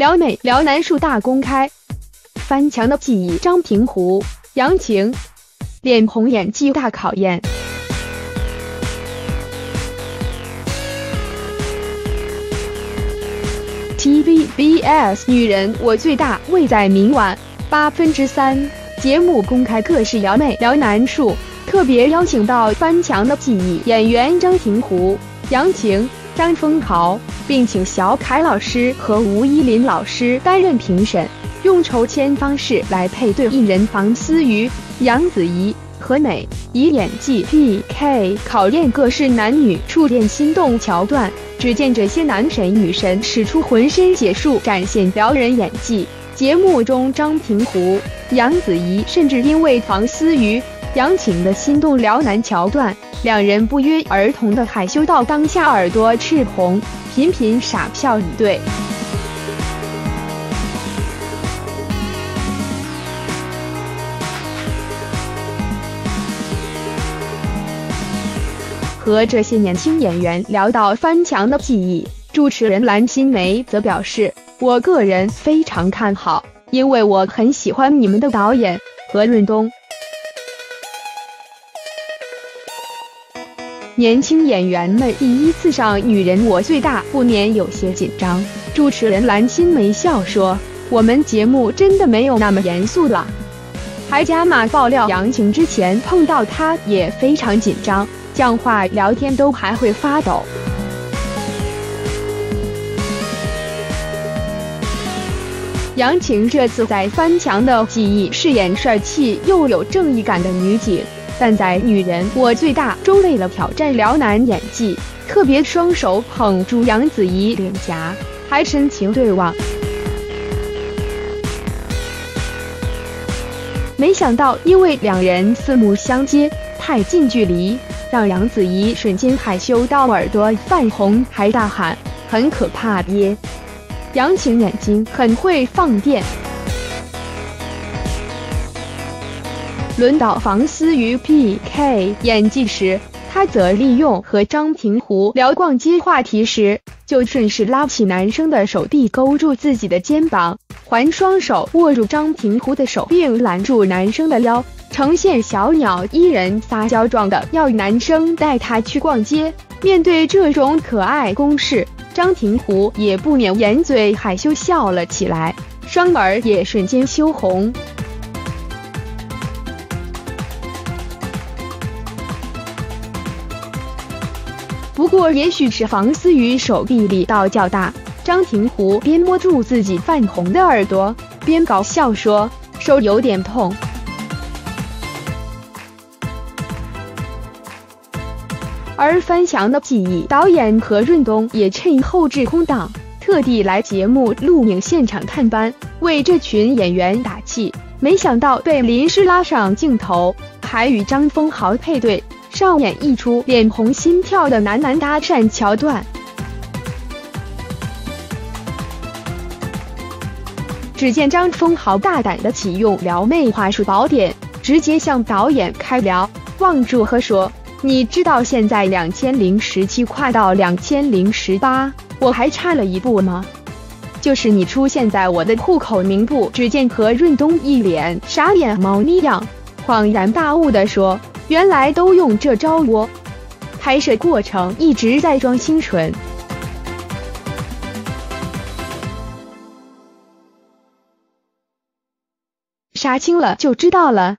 辽美辽南树大公开，翻墙的记忆。张平湖、杨晴，脸红演技大考验。TVBS 女人我最大，未在明晚八分之三节目公开，各式撩妹撩男术，特别邀请到翻墙的记忆演员张庭湖、杨晴、张丰豪，并请小凯老师和吴依林老师担任评审，用抽签方式来配对艺人房思瑜、杨子怡和美，以演技 PK 考验各式男女触电心动桥段。只见这些男神女神使出浑身解数，展现撩人演技。节目中，张平湖、杨子怡甚至因为房思瑜、杨晴的心动撩男桥段，两人不约而同的害羞到当下耳朵赤红，频频傻笑以对。和这些年轻演员聊到翻墙的记忆，主持人蓝心湄则表示：“我个人非常看好，因为我很喜欢你们的导演何润东。”年轻演员们第一次上《女人我最大》，不免有些紧张。主持人蓝心湄笑说：“我们节目真的没有那么严肃了。”还加码爆料，杨晴之前碰到他也非常紧张。讲话聊天都还会发抖。杨晴这次在《翻墙的记忆》饰演帅气又有正义感的女警，但在《女人我最大》中为了挑战辽南演技，特别双手捧住杨子怡脸颊，还深情对望。没想到，因为两人四目相接，太近距离。让杨子怡瞬间害羞到耳朵泛红，还大喊“很可怕耶”。杨晴眼睛很会放电。轮到房思瑜 PK 演技时，他则利用和张平湖聊逛街话题时，就顺势拉起男生的手臂，勾住自己的肩膀，还双手握住张平湖的手，并揽住男生的腰。呈现小鸟依人撒娇状的要男生带她去逛街，面对这种可爱攻势，张庭湖也不免掩嘴害羞笑了起来，双耳也瞬间羞红。不过，也许是房思雨手臂力道较大，张庭湖边摸住自己泛红的耳朵，边搞笑说：“手有点痛。”而翻墙的记忆导演何润东也趁后置空档，特地来节目录影现场探班，为这群演员打气。没想到被临时拉上镜头，还与张丰豪配对，上演一出脸红心跳的男男搭讪桥段。只见张丰豪大胆的启用撩妹话术宝典，直接向导演开聊，望住和说。你知道现在两千零十七跨到两千零十八，我还差了一步吗？就是你出现在我的户口名簿。只见何润东一脸傻眼猫咪样，恍然大悟的说：“原来都用这招哦。”拍摄过程一直在装清纯，杀青了就知道了。